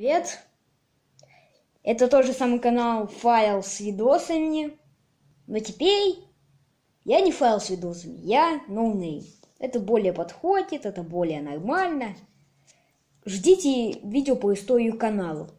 Привет! Это тот же самый канал Файл с видосами, но теперь я не файл с видосами, я no name. Это более подходит, это более нормально. Ждите видео по истории канала.